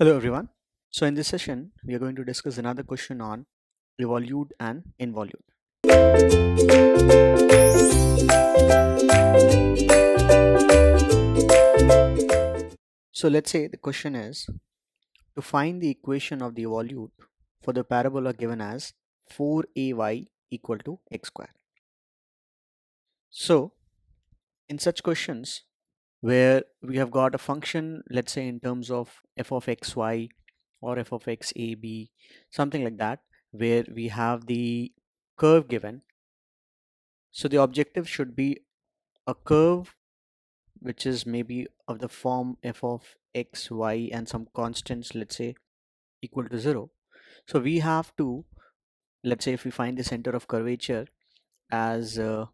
Hello everyone. So in this session, we are going to discuss another question on evolute and involute. So let's say the question is to find the equation of the evolute for the parabola given as 4ay equal to x square. So in such questions, where we have got a function let's say in terms of f of xy or f of xab something like that where we have the curve given. So the objective should be a curve which is maybe of the form f of xy and some constants let's say equal to 0 so we have to let's say if we find the center of curvature as uh,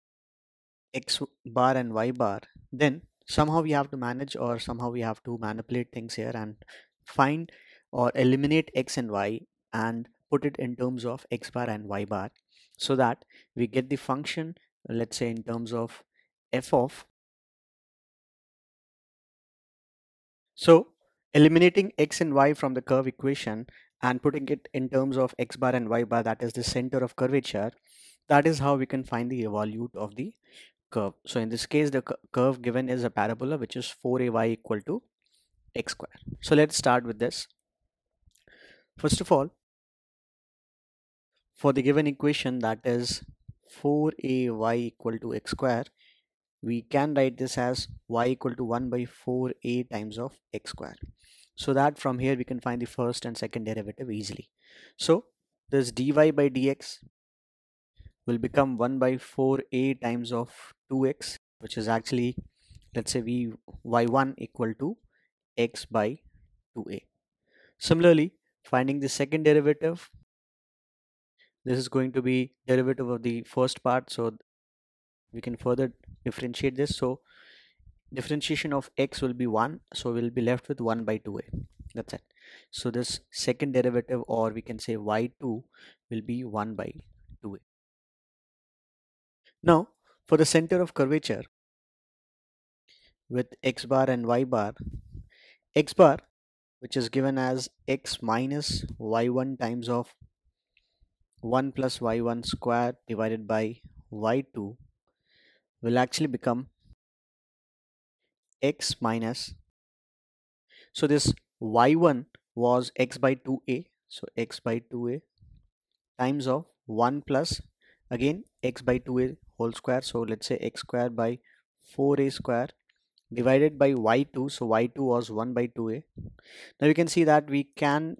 x bar and y bar then somehow we have to manage or somehow we have to manipulate things here and find or eliminate x and y and put it in terms of x bar and y bar so that we get the function let's say in terms of f of so eliminating x and y from the curve equation and putting it in terms of x bar and y bar that is the center of curvature that is how we can find the evolute of the curve. So in this case, the curve given is a parabola which is 4ay equal to x square. So let's start with this. First of all, for the given equation that is 4ay equal to x square, we can write this as y equal to 1 by 4a times of x square. So that from here we can find the first and second derivative easily. So this dy by dx will become 1 by 4a times of 2x which is actually let's say v y1 equal to x by 2a. Similarly finding the second derivative this is going to be derivative of the first part so we can further differentiate this. So differentiation of x will be 1 so we'll be left with 1 by 2a that's it. So this second derivative or we can say y2 will be 1 by 2a now, for the center of curvature with x bar and y bar, x bar which is given as x minus y1 times of 1 plus y1 square divided by y2 will actually become x minus. So this y1 was x by 2a so x by 2a times of 1 plus again x by 2a whole square. So let's say x square by 4a square divided by y2 so y2 was 1 by 2a now you can see that we can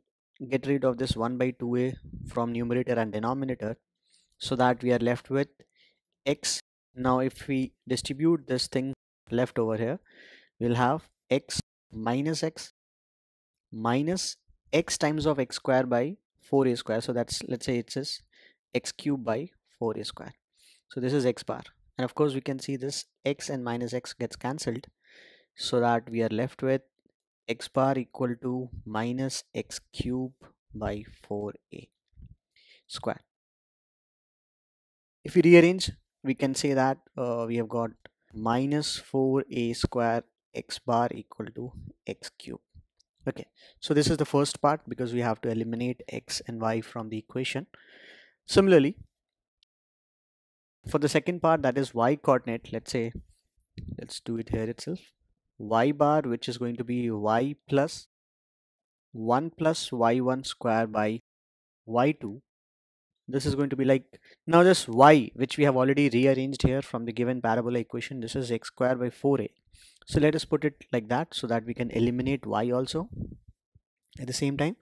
get rid of this 1 by 2a from numerator and denominator so that we are left with x. Now if we distribute this thing left over here we'll have x minus x minus x times of x square by 4a square. So that's let's say it is x cube by 4a square. So this is x bar. And of course we can see this x and minus x gets cancelled. So that we are left with x bar equal to minus x cube by 4a square. If we rearrange we can say that uh, we have got minus 4a square x bar equal to x cube. Okay. So this is the first part because we have to eliminate x and y from the equation. Similarly for the second part that is y coordinate. Let's say let's do it here itself. Y bar which is going to be y plus 1 plus y1 square by y2 this is going to be like now this y which we have already rearranged here from the given parabola equation this is x square by 4a so let us put it like that so that we can eliminate y also at the same time.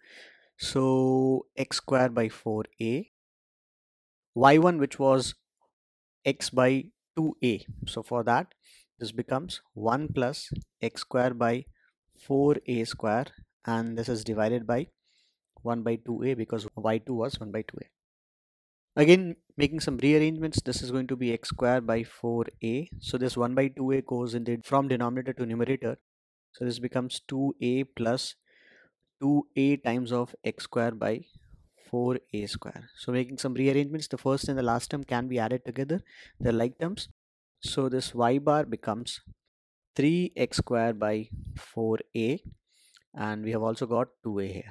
So x square by 4a y1 which was x by 2a. So for that this becomes 1 plus x square by 4a square and this is divided by 1 by 2a because y2 was 1 by 2a. Again making some rearrangements this is going to be x square by 4a. So this 1 by 2a goes in the from denominator to numerator. So this becomes 2a plus 2a times of x square by 4a square. So making some rearrangements, the first and the last term can be added together, They're like terms. So this y bar becomes 3x square by 4a and we have also got 2a here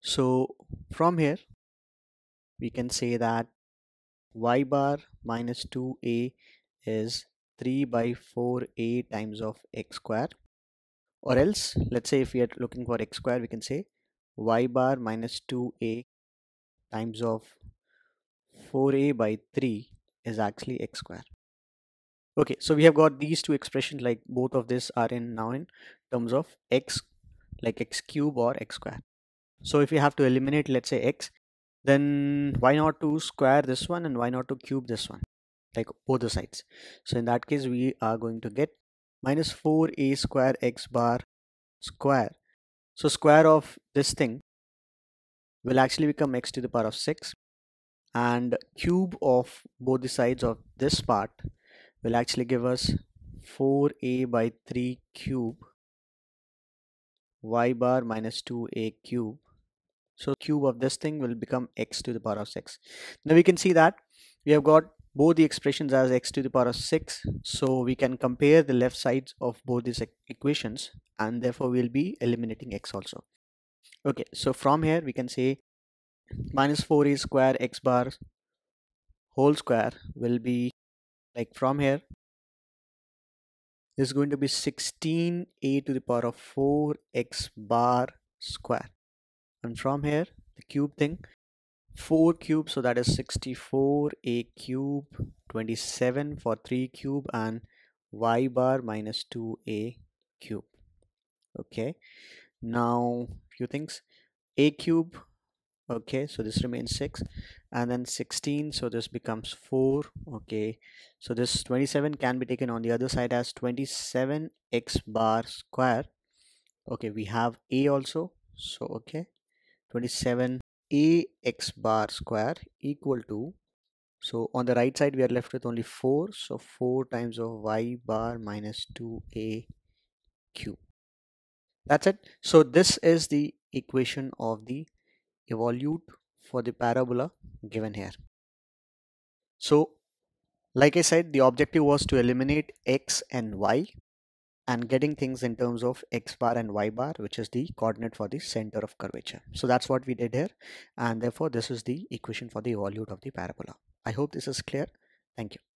so from here we can say that y bar minus 2a is 3 by 4a times of x square or else let's say if we are looking for x square we can say y bar minus 2a times of 4a by 3 is actually x square. Okay so we have got these two expressions like both of this are in now in terms of x like x cube or x square. So if we have to eliminate let's say x then why not to square this one and why not to cube this one like both the sides? So in that case we are going to get minus 4a square x bar square so square of this thing will actually become x to the power of 6 and cube of both the sides of this part will actually give us 4a by 3 cube y bar minus 2a cube. So cube of this thing will become x to the power of 6 now we can see that we have got both the expressions as x to the power of 6 so we can compare the left sides of both these equations and therefore we'll be eliminating x also. Okay so from here we can say minus 4a square x bar whole square will be like from here this is going to be 16a to the power of 4 x bar square. And from here the cube thing 4 cube so that is 64 a cube 27 for 3 cube and y bar minus 2 a cube. Okay. Now few things. A cube okay so this remains 6 and then 16 so this becomes 4 okay. So this 27 can be taken on the other side as 27 x bar square. Okay we have a also so okay. 27 a x bar square equal to so on the right side we are left with only 4 so 4 times of y bar minus 2a cube that's it. So this is the equation of the evolute for the parabola given here. So like I said the objective was to eliminate x and y and getting things in terms of x bar and y bar which is the coordinate for the center of curvature. So that's what we did here and therefore this is the equation for the evolute of the parabola. I hope this is clear. Thank you